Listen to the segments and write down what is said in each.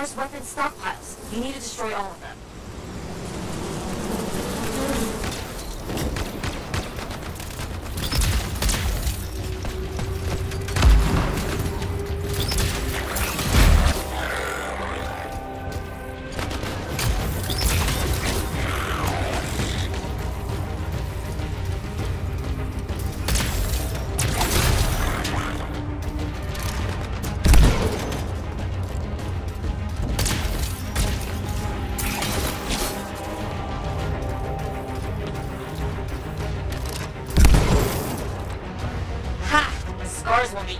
Scars weapon stockpiles. You need to destroy all of them.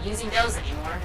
Using those anymore.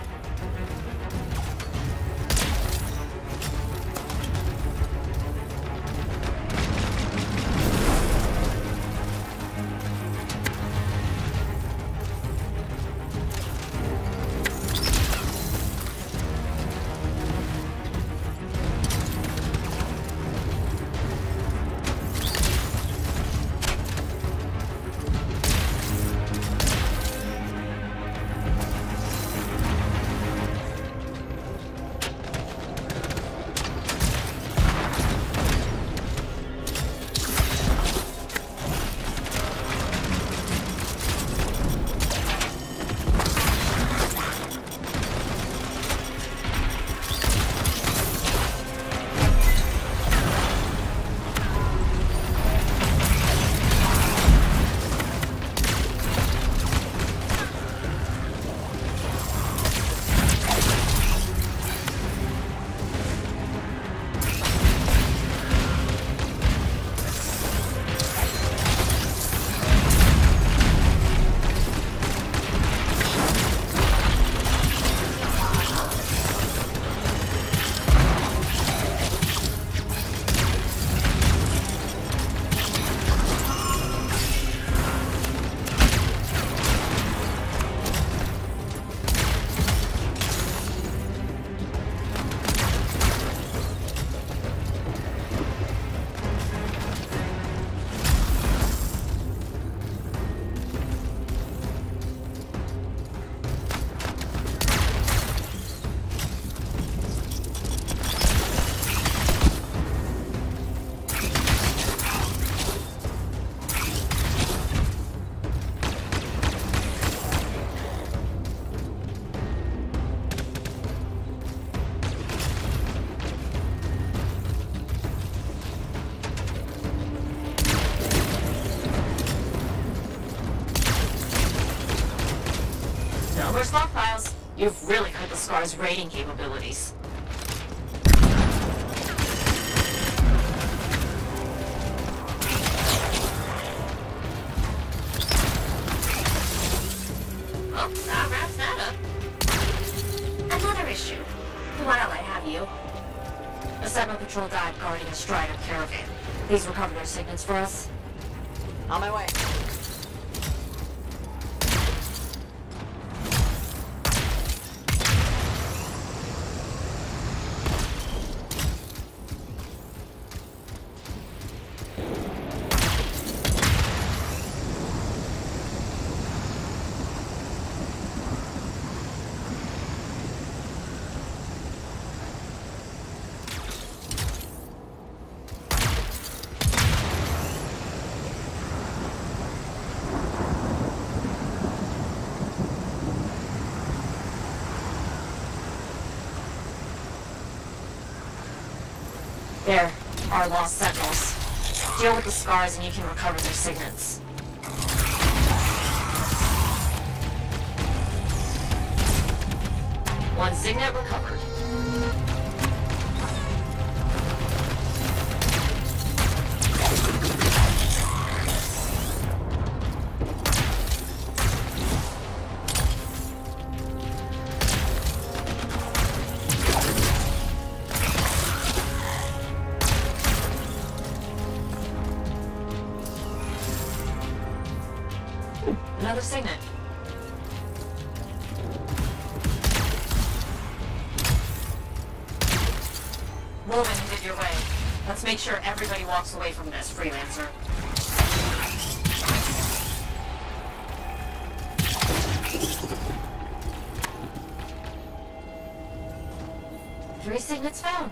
You've really hurt the Scars' raiding capabilities. Well, that wraps that up. Another issue. While I have you. A Cyber Patrol died guarding a Strider caravan. Please recover their signets for us. On my way. There, our lost sentinels. Deal with the scars and you can recover their signets. One signet recovered. Another signet. Wolven headed your way. Let's make sure everybody walks away from this, freelancer. Three signets found.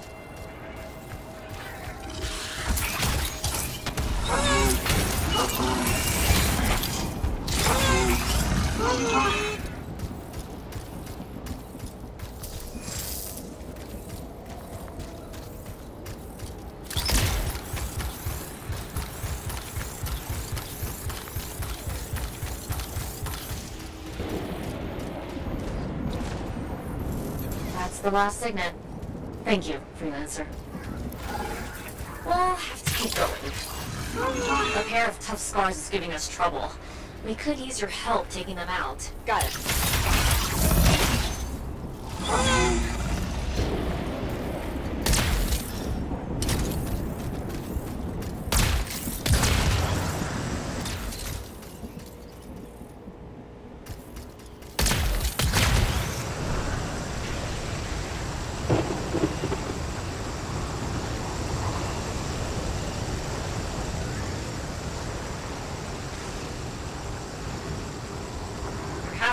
That's the last signet. Thank you, freelancer. We'll have to keep going. A pair of tough scars is giving us trouble. We could use your help taking them out. Got it.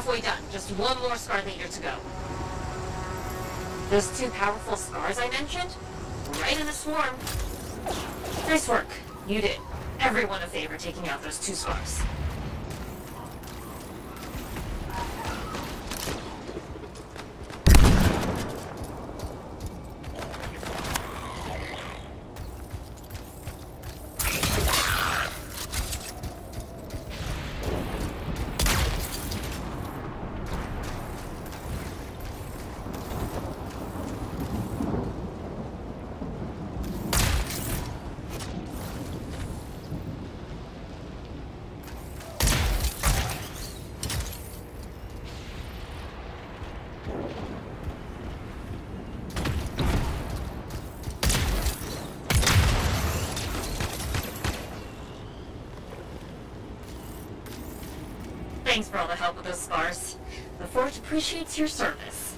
Halfway done. Just one more scar leader to go. Those two powerful scars I mentioned? Right in the swarm. Nice work. You did. Everyone a favor taking out those two scars. Thanks for all the help with those scars. The Forge appreciates your service.